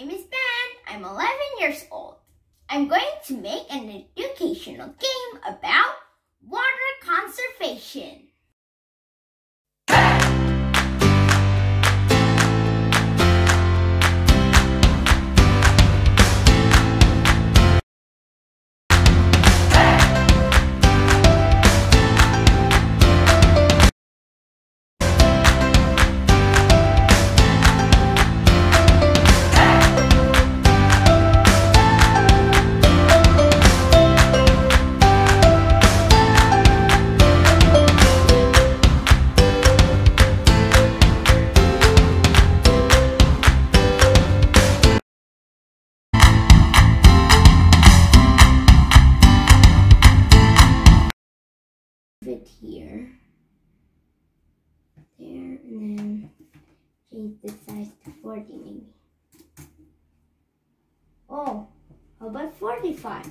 name is Ben. I'm 11 years old. I'm going to make an educational game about water conservation. It here, there, and then change the size to 40 maybe. Oh, how about 45?